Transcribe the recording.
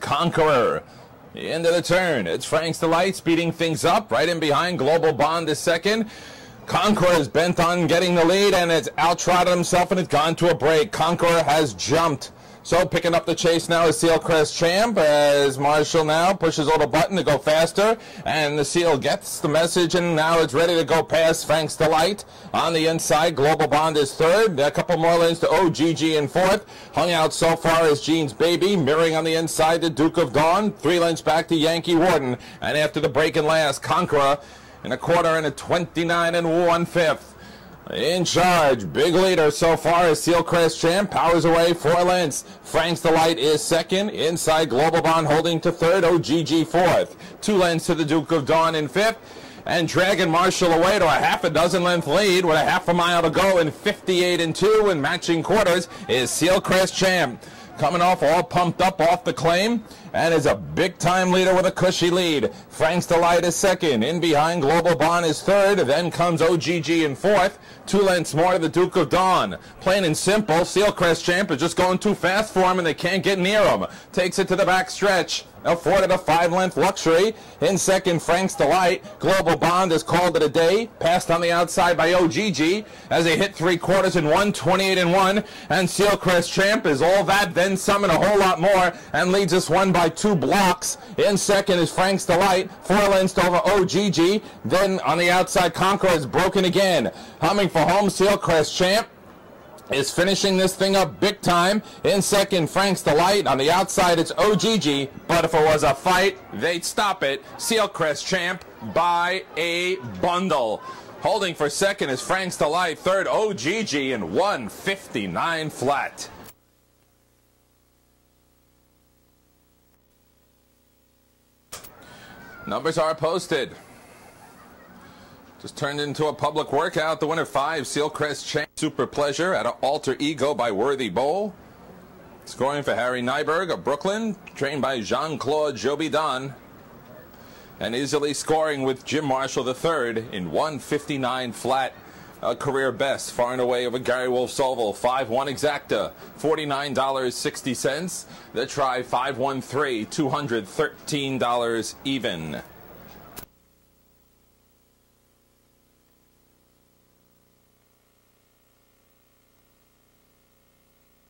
Conqueror. Into the turn. It's Frank's Delight speeding things up. Right in behind. Global Bond is second. Conqueror is bent on getting the lead and it's outtrotted himself and it's gone to a break. Conqueror has jumped. So picking up the chase now is Seacrest Champ as Marshall now pushes a little button to go faster and the Seal gets the message and now it's ready to go past Frank's Delight. On the inside, Global Bond is third. A couple more lanes to OGG in fourth. Hung out so far is Gene's Baby. Mirroring on the inside to Duke of Dawn. Three lanes back to Yankee Warden. And after the break and last, Conqueror in a quarter and a 29 and one fifth. In charge, big leader so far is Seacrest Champ, powers away four lengths. Frank's Delight is second, inside Global Bond holding to third, OGG fourth. Two lengths to the Duke of Dawn in fifth. And Dragon Marshall away to a half a dozen length lead with a half a mile to go in 58 and 2 in matching quarters is Seacrest Champ coming off all pumped up off the claim and is a big time leader with a cushy lead. Frank's Delight is second. In behind, Global Bond is third. Then comes OGG in fourth. Two lengths more to the Duke of Dawn. Plain and simple, Seacrest Champ is just going too fast for him and they can't get near him. Takes it to the back stretch afforded a five-length luxury. In second, Frank's Delight. Global Bond is called it a day. Passed on the outside by OGG as they hit three quarters in one, 28 and one. And Seacrest Champ is all that, then and a whole lot more, and leads us one by two blocks. In second is Frank's Delight. Four lengths over OGG. Then on the outside, Conqueror is broken again. Humming for home, Seacrest Champ is finishing this thing up big time. In second, Frank's Delight. On the outside, it's OGG. But if it was a fight, they'd stop it. Seacrest champ by a bundle. Holding for second is Frank's Delight. Third, OGG in 159 flat. Numbers are posted. Just turned into a public workout. The winner five, Seacrest Champ Super Pleasure at an alter ego by Worthy Bowl. Scoring for Harry Nieberg of Brooklyn, trained by Jean-Claude Jobidon. And easily scoring with Jim Marshall III in 159 flat. A career best, far and away over Gary Wolf Oval. 5-1 exacta, $49.60. The try 5-1-3, $213 even.